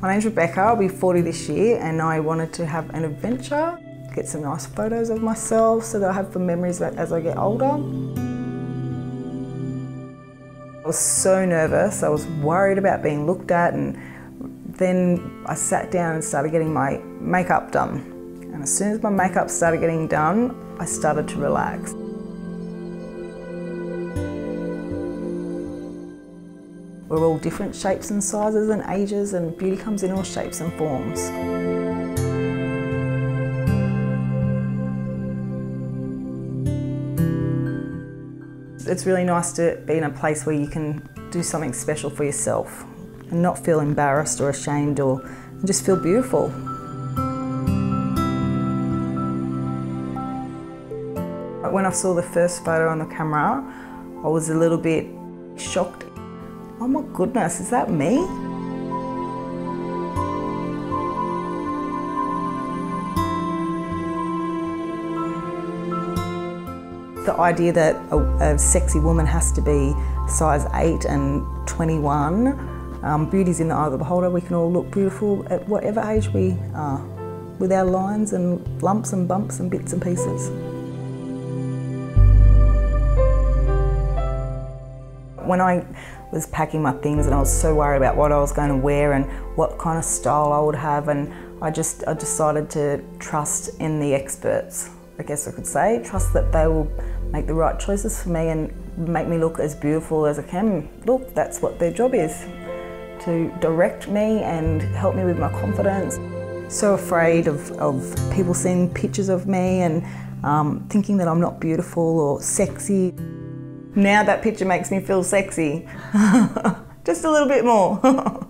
My name's Rebecca, I'll be 40 this year and I wanted to have an adventure, get some nice photos of myself so that I have for memories as I get older. I was so nervous, I was worried about being looked at and then I sat down and started getting my makeup done. And as soon as my makeup started getting done, I started to relax. We're all different shapes and sizes and ages and beauty comes in all shapes and forms. It's really nice to be in a place where you can do something special for yourself and not feel embarrassed or ashamed or just feel beautiful. When I saw the first photo on the camera, I was a little bit shocked oh my goodness, is that me? The idea that a, a, sexy woman has to be size 8 and 21, um, beauty's in the eye of the beholder. We can all look beautiful at whatever age we are, with our lines and lumps and bumps and bits and pieces. When I was packing my things and I was so worried about what I was going to wear and what kind of style I would have and I just I decided to trust in the experts, I guess I could say. Trust that they will make the right choices for me and make me look as beautiful as I can. Look, that's what their job is, to direct me and help me with my confidence. So afraid of, of people seeing pictures of me and um, thinking that I'm not beautiful or sexy. Now that picture makes me feel sexy. Just a little bit more.